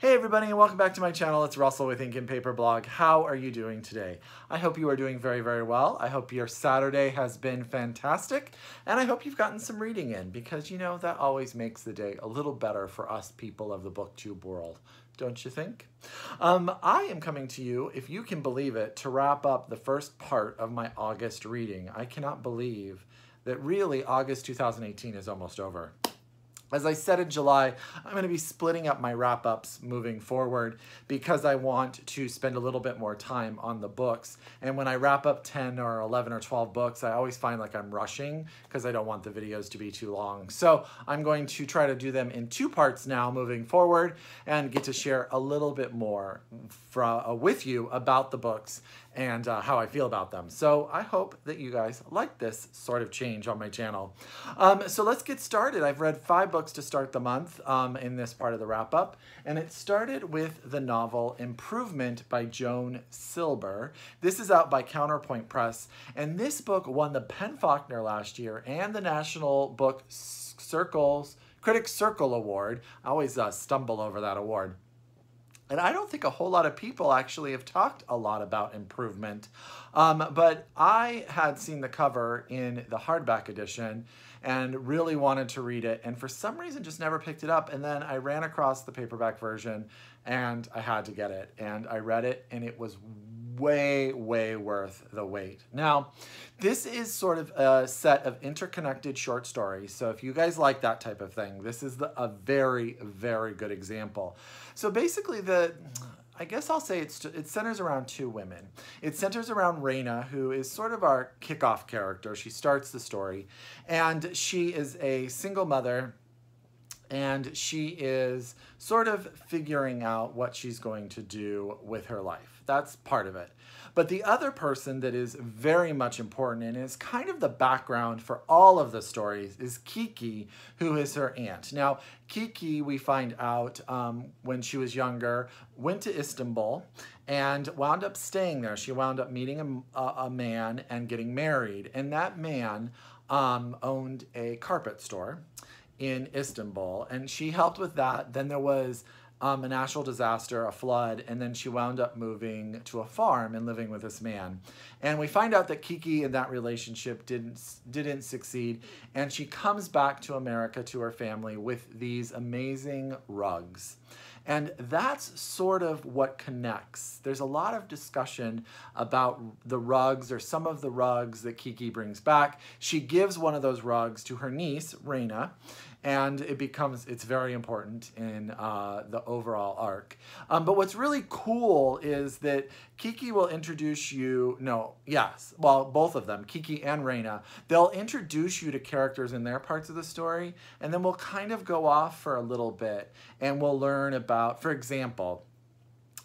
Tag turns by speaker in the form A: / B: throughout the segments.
A: Hey everybody and welcome back to my channel. It's Russell with Ink and Paper Blog. How are you doing today? I hope you are doing very, very well. I hope your Saturday has been fantastic and I hope you've gotten some reading in because you know that always makes the day a little better for us people of the booktube world. Don't you think? Um, I am coming to you, if you can believe it, to wrap up the first part of my August reading. I cannot believe that really August 2018 is almost over. As I said in July, I'm going to be splitting up my wrap-ups moving forward because I want to spend a little bit more time on the books. And when I wrap up 10 or 11 or 12 books, I always find like I'm rushing because I don't want the videos to be too long. So I'm going to try to do them in two parts now moving forward and get to share a little bit more uh, with you about the books and uh, how I feel about them. So I hope that you guys like this sort of change on my channel. Um, so let's get started. I've read five books to start the month um, in this part of the wrap up. And it started with the novel Improvement by Joan Silber. This is out by Counterpoint Press. And this book won the PEN/Faulkner last year and the National Book Circles Critics Circle Award. I always uh, stumble over that award. And I don't think a whole lot of people actually have talked a lot about improvement. Um, but I had seen the cover in the hardback edition and really wanted to read it. And for some reason, just never picked it up. And then I ran across the paperback version and I had to get it. And I read it and it was way, way worth the wait. Now, this is sort of a set of interconnected short stories. So if you guys like that type of thing, this is the, a very, very good example. So basically the, I guess I'll say it's, it centers around two women. It centers around Raina, who is sort of our kickoff character. She starts the story, and she is a single mother and she is sort of figuring out what she's going to do with her life. That's part of it. But the other person that is very much important and is kind of the background for all of the stories is Kiki, who is her aunt. Now, Kiki, we find out um, when she was younger, went to Istanbul and wound up staying there. She wound up meeting a, a man and getting married. And that man um, owned a carpet store in Istanbul, and she helped with that. Then there was um, a natural disaster, a flood, and then she wound up moving to a farm and living with this man. And we find out that Kiki in that relationship didn't didn't succeed, and she comes back to America to her family with these amazing rugs. And that's sort of what connects. There's a lot of discussion about the rugs or some of the rugs that Kiki brings back. She gives one of those rugs to her niece, Raina, and it becomes it's very important in uh, the overall arc. Um, but what's really cool is that Kiki will introduce you. No, yes, well, both of them, Kiki and Raina. They'll introduce you to characters in their parts of the story, and then we'll kind of go off for a little bit, and we'll learn about, for example.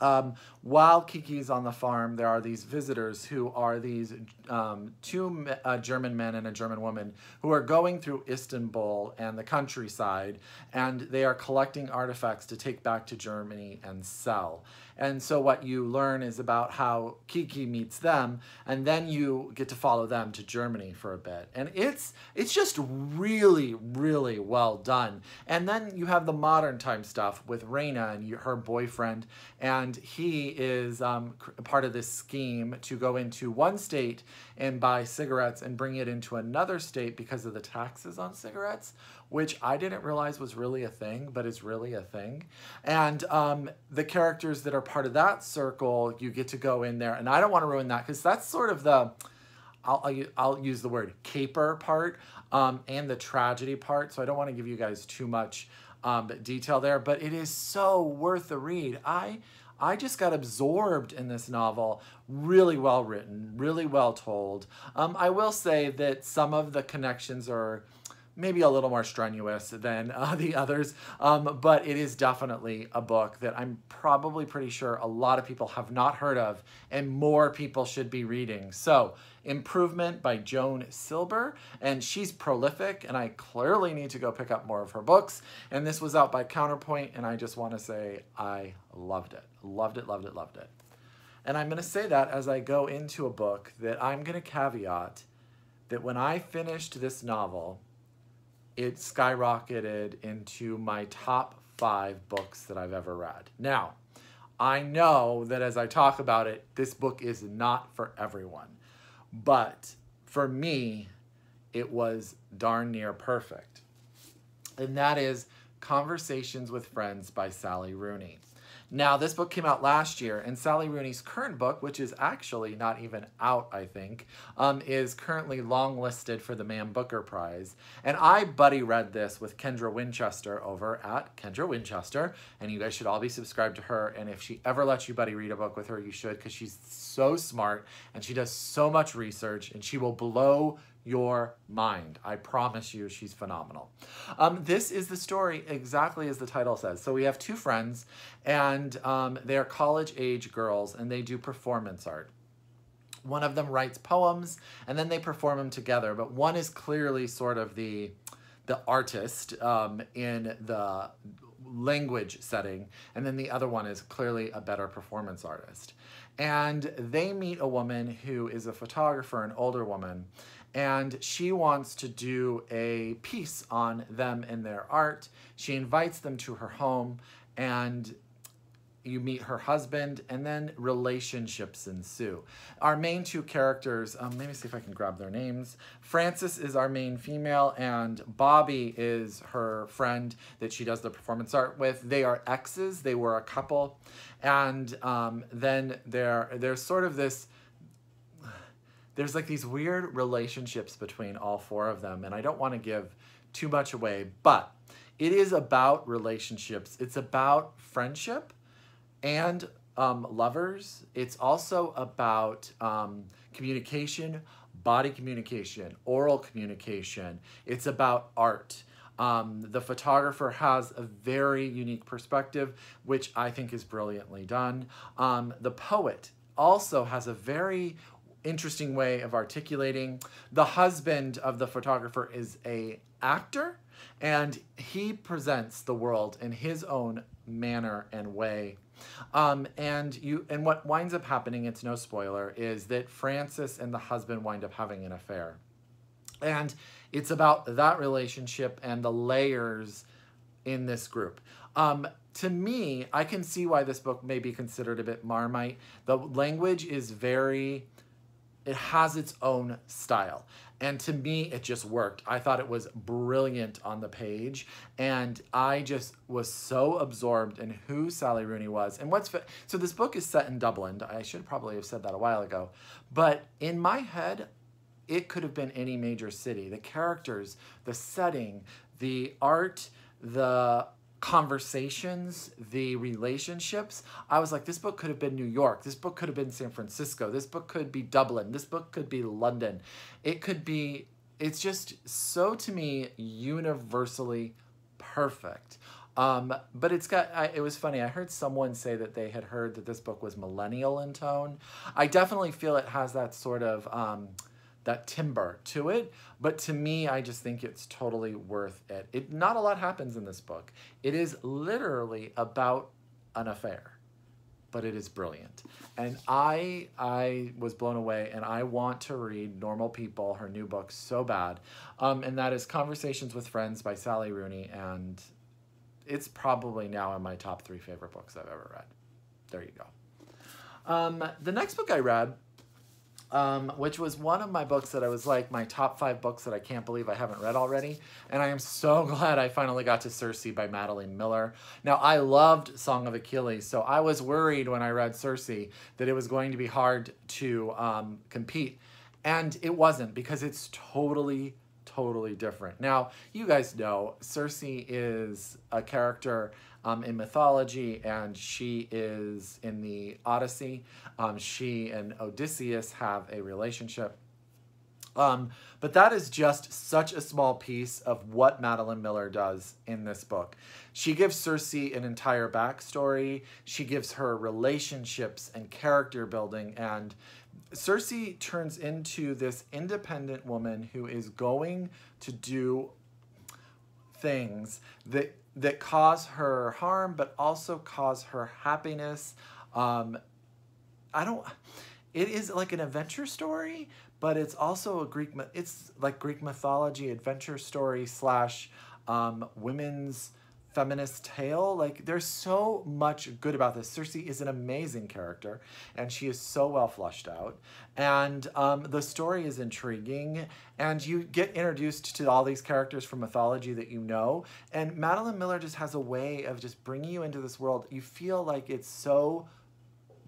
A: Um, while Kiki's on the farm, there are these visitors who are these um, two uh, German men and a German woman who are going through Istanbul and the countryside, and they are collecting artifacts to take back to Germany and sell. And so what you learn is about how Kiki meets them, and then you get to follow them to Germany for a bit. And it's it's just really, really well done. And then you have the modern time stuff with Raina and her boyfriend, and he is um, part of this scheme to go into one state and buy cigarettes and bring it into another state because of the taxes on cigarettes, which I didn't realize was really a thing, but is really a thing. And um, the characters that are part of that circle, you get to go in there. And I don't want to ruin that because that's sort of the, I'll, I'll use the word caper part um, and the tragedy part. So I don't want to give you guys too much um, detail there, but it is so worth the read. I I just got absorbed in this novel. Really well written, really well told. Um, I will say that some of the connections are maybe a little more strenuous than uh, the others, um, but it is definitely a book that I'm probably pretty sure a lot of people have not heard of and more people should be reading. So, Improvement by Joan Silber, and she's prolific, and I clearly need to go pick up more of her books. And this was out by Counterpoint, and I just want to say I loved it. Loved it, loved it, loved it. And I'm going to say that as I go into a book that I'm going to caveat that when I finished this novel, it skyrocketed into my top five books that I've ever read. Now, I know that as I talk about it, this book is not for everyone. But for me, it was darn near perfect. And that is Conversations with Friends by Sally Rooney. Now, this book came out last year, and Sally Rooney's current book, which is actually not even out, I think, um, is currently longlisted for the Man Booker Prize. And I buddy read this with Kendra Winchester over at Kendra Winchester, and you guys should all be subscribed to her. And if she ever lets you buddy read a book with her, you should, because she's so smart and she does so much research, and she will blow your mind. I promise you, she's phenomenal. Um, this is the story exactly as the title says. So we have two friends, and um, they're college age girls, and they do performance art. One of them writes poems, and then they perform them together. But one is clearly sort of the the artist um, in the language setting, and then the other one is clearly a better performance artist. And they meet a woman who is a photographer, an older woman, and she wants to do a piece on them and their art. She invites them to her home and you meet her husband and then relationships ensue. Our main two characters, um, let me see if I can grab their names. Frances is our main female and Bobby is her friend that she does the performance art with. They are exes, they were a couple. And um, then there, there's sort of this there's like these weird relationships between all four of them, and I don't want to give too much away, but it is about relationships. It's about friendship and um, lovers. It's also about um, communication, body communication, oral communication. It's about art. Um, the photographer has a very unique perspective, which I think is brilliantly done. Um, the poet also has a very interesting way of articulating. The husband of the photographer is a actor and he presents the world in his own manner and way. Um, and you and what winds up happening, it's no spoiler, is that Frances and the husband wind up having an affair. And it's about that relationship and the layers in this group. Um, to me, I can see why this book may be considered a bit Marmite. The language is very it has its own style. And to me, it just worked. I thought it was brilliant on the page. And I just was so absorbed in who Sally Rooney was. And what's, so this book is set in Dublin. I should probably have said that a while ago. But in my head, it could have been any major city. The characters, the setting, the art, the conversations, the relationships, I was like, this book could have been New York. This book could have been San Francisco. This book could be Dublin. This book could be London. It could be, it's just so to me universally perfect. Um, but it's got, I, it was funny. I heard someone say that they had heard that this book was millennial in tone. I definitely feel it has that sort of, um, that timber to it. But to me, I just think it's totally worth it. It not a lot happens in this book. It is literally about an affair, but it is brilliant. And I I was blown away, and I want to read Normal People, her new book, so bad. Um, and that is Conversations with Friends by Sally Rooney, and it's probably now in my top three favorite books I've ever read. There you go. Um, the next book I read um, which was one of my books that I was like my top five books that I can't believe I haven't read already. And I am so glad I finally got to Circe by Madeline Miller. Now, I loved Song of Achilles, so I was worried when I read Circe that it was going to be hard to um, compete. And it wasn't because it's totally, totally different. Now, you guys know Circe is a character um, in mythology, and she is in the Odyssey. Um, she and Odysseus have a relationship. Um, but that is just such a small piece of what Madeline Miller does in this book. She gives Circe an entire backstory. She gives her relationships and character building. And Circe turns into this independent woman who is going to do things that that cause her harm, but also cause her happiness. Um, I don't. It is like an adventure story, but it's also a Greek. It's like Greek mythology adventure story slash um, women's feminist tale. Like there's so much good about this. Circe is an amazing character, and she is so well fleshed out. And um, the story is intriguing, and you get introduced to all these characters from mythology that you know. And Madeline Miller just has a way of just bringing you into this world. You feel like it's so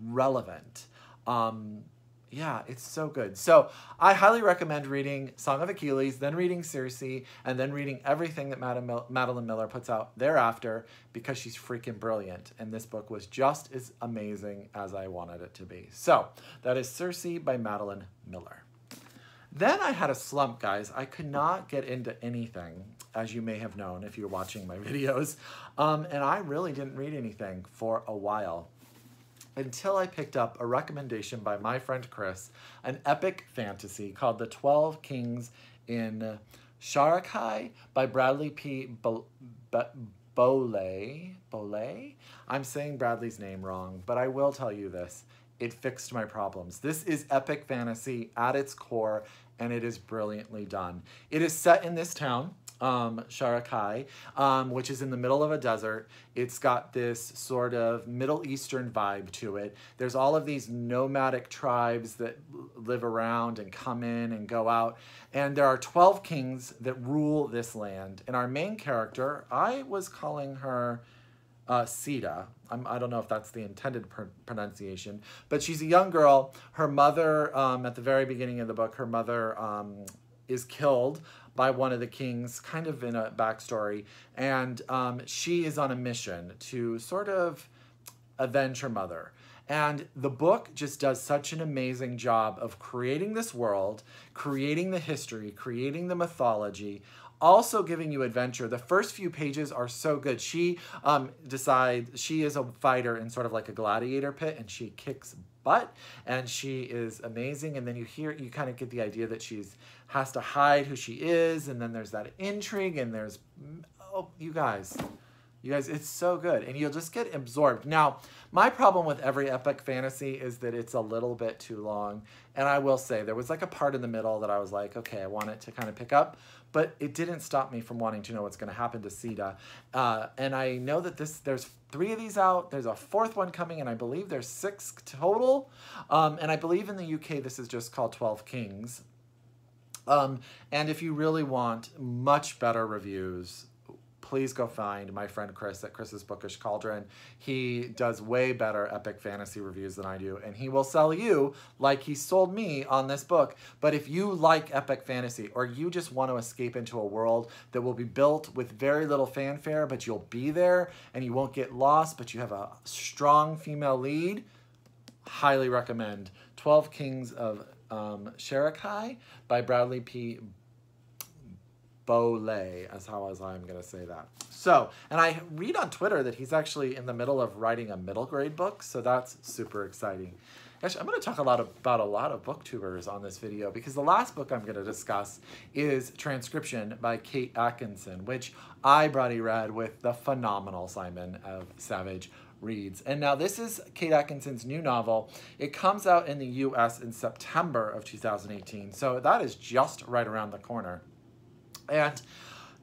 A: relevant. Um, yeah, it's so good. So I highly recommend reading Song of Achilles, then reading Circe, and then reading everything that Madeline Miller puts out thereafter because she's freaking brilliant. And this book was just as amazing as I wanted it to be. So that is Circe by Madeline Miller. Then I had a slump, guys. I could not get into anything, as you may have known if you're watching my videos. Um, and I really didn't read anything for a while until I picked up a recommendation by my friend Chris, an epic fantasy called The Twelve Kings in Sharakhai by Bradley P. Bo- Bole. Bole? I'm saying Bradley's name wrong, but I will tell you this. It fixed my problems. This is epic fantasy at its core, and it is brilliantly done. It is set in this town um, Sharakhai, um, which is in the middle of a desert. It's got this sort of Middle Eastern vibe to it. There's all of these nomadic tribes that live around and come in and go out. And there are 12 kings that rule this land. And our main character, I was calling her uh, Sita. I'm, I do not know if that's the intended pr pronunciation, but she's a young girl. Her mother, um, at the very beginning of the book, her mother um, is killed by one of the kings, kind of in a backstory, and um, she is on a mission to sort of avenge her mother. And the book just does such an amazing job of creating this world, creating the history, creating the mythology, also giving you adventure. The first few pages are so good. She um, decides she is a fighter in sort of like a gladiator pit, and she kicks butt, and she is amazing. And then you hear, you kind of get the idea that she's has to hide who she is, and then there's that intrigue, and there's oh, you guys. You guys, it's so good. And you'll just get absorbed. Now, my problem with every epic fantasy is that it's a little bit too long. And I will say, there was like a part in the middle that I was like, okay, I want it to kind of pick up. But it didn't stop me from wanting to know what's going to happen to Sita. Uh, and I know that this there's three of these out. There's a fourth one coming, and I believe there's six total. Um, and I believe in the UK, this is just called 12 Kings. Um, and if you really want much better reviews, please go find my friend Chris at Chris's Bookish Cauldron. He does way better epic fantasy reviews than I do, and he will sell you like he sold me on this book. But if you like epic fantasy, or you just want to escape into a world that will be built with very little fanfare, but you'll be there and you won't get lost, but you have a strong female lead, highly recommend 12 Kings of um, Sharakhai by Bradley P. Bole, as how as I'm going to say that. So, and I read on Twitter that he's actually in the middle of writing a middle grade book, so that's super exciting. Actually, I'm going to talk a lot about a lot of booktubers on this video because the last book I'm going to discuss is Transcription by Kate Atkinson, which I brought read with the phenomenal Simon of Savidge Reads. And now this is Kate Atkinson's new novel. It comes out in the US in September of 2018. So that is just right around the corner. And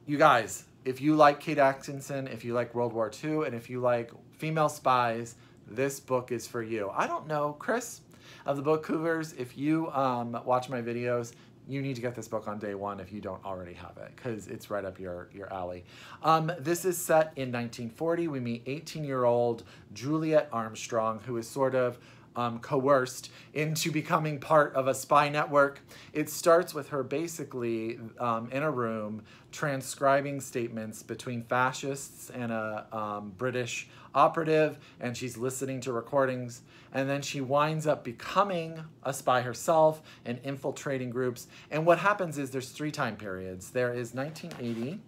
A: you guys, if you like Kate Atkinson, if you like World War II, and if you like female spies, this book is for you. I don't know, Chris of the Bookhoovers, if you um, watch my videos, you need to get this book on day one if you don't already have it because it's right up your, your alley. Um, this is set in 1940. We meet 18-year-old Juliet Armstrong, who is sort of um, coerced into becoming part of a spy network. It starts with her basically um, in a room transcribing statements between fascists and a um, British operative, and she's listening to recordings. And then she winds up becoming a spy herself and infiltrating groups. And what happens is there's three time periods. There is 1980.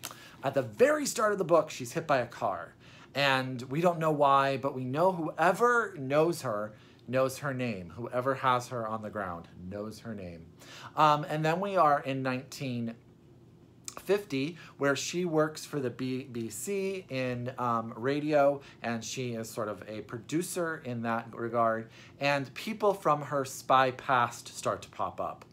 A: At the very start of the book, she's hit by a car. And we don't know why, but we know whoever knows her knows her name. Whoever has her on the ground knows her name. Um, and then we are in 1950, where she works for the BBC in um, radio, and she is sort of a producer in that regard. And people from her spy past start to pop up.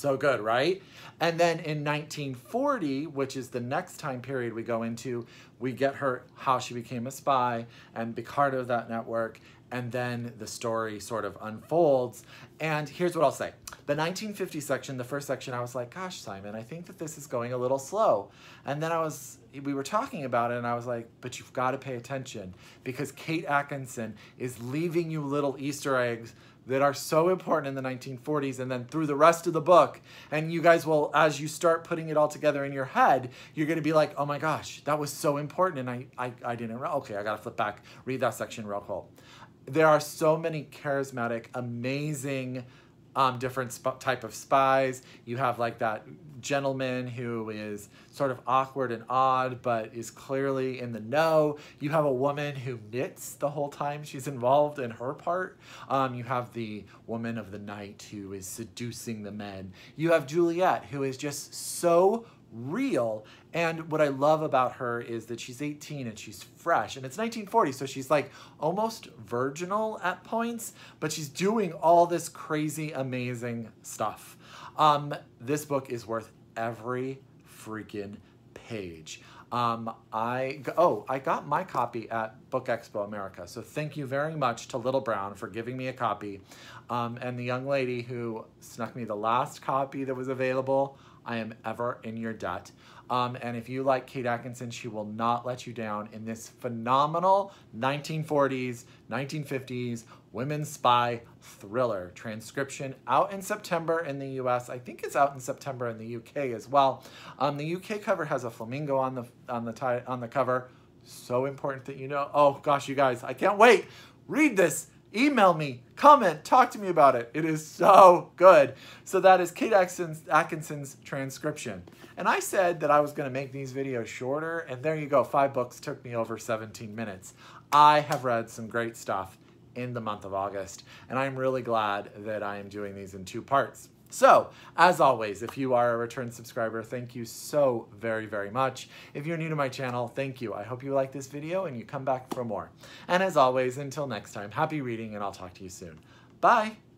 A: So good, right? And then in 1940, which is the next time period we go into, we get her how she became a spy and be part of that network. And then the story sort of unfolds. And here's what I'll say. The 1950 section, the first section, I was like, gosh, Simon, I think that this is going a little slow. And then I was, we were talking about it, and I was like, but you've got to pay attention because Kate Atkinson is leaving you little Easter eggs that are so important in the 1940s and then through the rest of the book and you guys will as you start putting it all together in your head you're going to be like oh my gosh that was so important and i i, I didn't okay i gotta flip back read that section real quick there are so many charismatic amazing um, different type of spies. You have like that gentleman who is sort of awkward and odd, but is clearly in the know. You have a woman who knits the whole time she's involved in her part. Um, you have the woman of the night who is seducing the men. You have Juliet who is just so real. And what I love about her is that she's 18 and she's fresh. And it's 1940, so she's like almost virginal at points, but she's doing all this crazy, amazing stuff. Um, this book is worth every freaking page. Um, I oh I got my copy at Book Expo America, so thank you very much to Little Brown for giving me a copy, um, and the young lady who snuck me the last copy that was available. I am ever in your debt. Um, and if you like Kate Atkinson, she will not let you down in this phenomenal 1940s, 1950s women's spy thriller. Transcription out in September in the US. I think it's out in September in the UK as well. Um, the UK cover has a flamingo on the on the on the cover. So important that you know. Oh gosh, you guys, I can't wait. Read this email me, comment, talk to me about it. It is so good. So that is Kate Atkinson's, Atkinson's transcription. And I said that I was going to make these videos shorter, and there you go. Five books took me over 17 minutes. I have read some great stuff in the month of August, and I'm really glad that I am doing these in two parts. So, as always, if you are a return subscriber, thank you so very, very much. If you're new to my channel, thank you. I hope you like this video and you come back for more. And as always, until next time, happy reading and I'll talk to you soon. Bye!